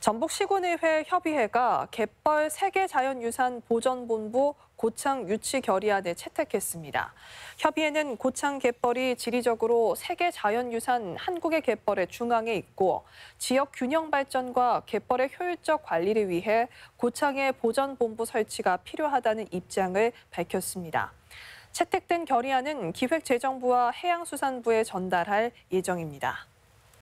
전북시군의회 협의회가 갯벌 세계자연유산 보전본부 고창 유치 결의안을 채택했습니다. 협의회는 고창 갯벌이 지리적으로 세계자연유산 한국의 갯벌의 중앙에 있고 지역 균형 발전과 갯벌의 효율적 관리를 위해 고창의 보전본부 설치가 필요하다는 입장을 밝혔습니다. 채택된 결의안은 기획재정부와 해양수산부에 전달할 예정입니다.